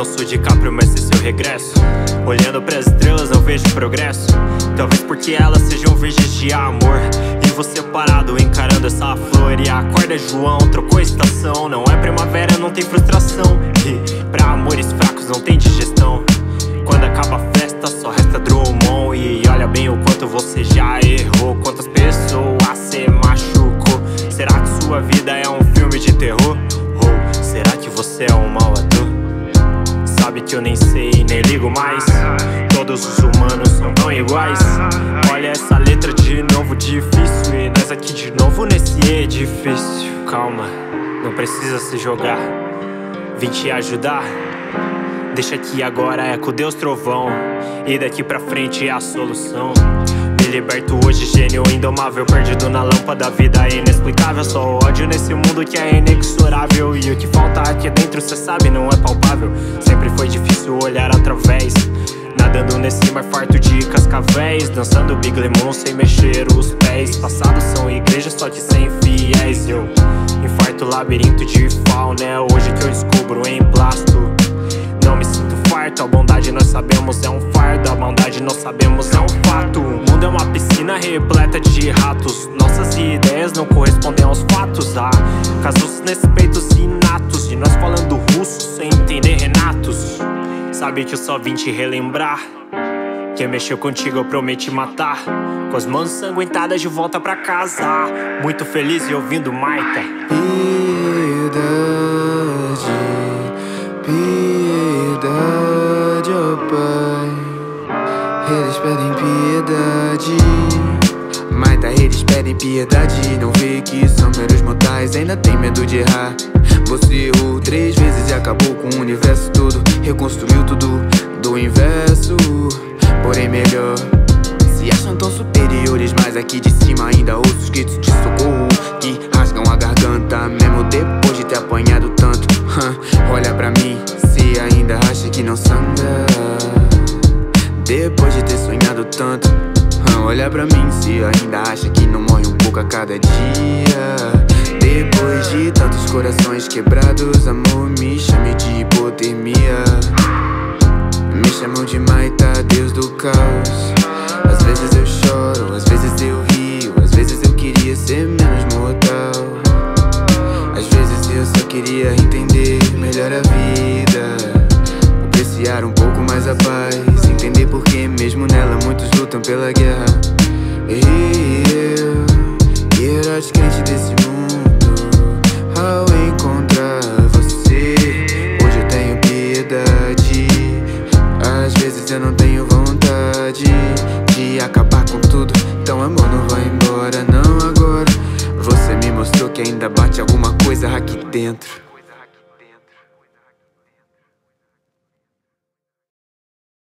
DiCaprio, mas esse é seu regresso. Olhando pras estrelas não vejo progresso. Talvez porque elas sejam virgens de amor. E você parado encarando essa flor. E acorda João, trocou estação. Não é primavera, não tem frustração. E pra amores fracos não tem digestão. Quando acaba a festa só resta Drummond. E olha bem o quanto você já errou. Quantas pessoas você machucou? Será que sua vida é um filme de terror? Ou será que você é um ator? Sabe que eu nem sei, nem ligo mais. Todos os humanos são tão iguais. Olha essa letra de novo, difícil. E nós aqui de novo nesse edifício. Calma, não precisa se jogar. Vim te ajudar. Deixa que agora é com Deus trovão. E daqui pra frente é a solução liberto hoje, gênio indomável Perdido na lâmpada, vida inexplicável. Só ódio nesse mundo que é inexorável. E o que falta aqui dentro, cê sabe, não é palpável. Sempre foi difícil olhar através Nadando nesse mar farto de cascavéis Dançando Big Lemon sem mexer os pés. Passados são igrejas, só que sem fiéis. Eu infarto labirinto de fauna É hoje que eu descubro em plasto Não me sinto farto, a bondade nós sabemos é um fardo A maldade nós sabemos é um fato. Mundo é uma piscina repleta de ratos. Nossas ideias não correspondem aos fatos. Há casos nesse peitos inatos. De nós falando russo sem entender Renatos. Sabe que eu só vim te relembrar Quem mexeu contigo eu prometi matar. Com as mãos sanguentadas de volta pra casa. Muito feliz e ouvindo Maita eles pedem piedade. Mas da eles pedem piedade. Não vê que são meros mortais. Ainda tem medo de errar. Você errou três vezes e acabou com o universo todo. Reconstruiu tudo do inverso. Porém melhor Se acham tão superiores. Mas aqui de cima ainda ouço os gritos de socorro. Que rasgam a garganta Mesmo depois de ter apanhado tanto. Olha pra mim Olha pra mim se ainda acha que não morre um pouco a cada dia. Depois de tantos corações quebrados Amor, me chame de hipotermia. Me chamam de Maita, Deus do caos. Às vezes eu choro, às vezes eu rio Às vezes eu queria ser menos mortal. Às vezes eu só queria entender melhor a vida Apreciar um pouco mais a paz Entender porque mesmo nela muitos lutam pela guerra. E eu, que era descrente desse mundo Ao encontrar você, hoje eu tenho piedade Às vezes eu não tenho vontade de acabar com tudo. Então amor não vai embora, não agora. Você me mostrou que ainda bate alguma coisa aqui dentro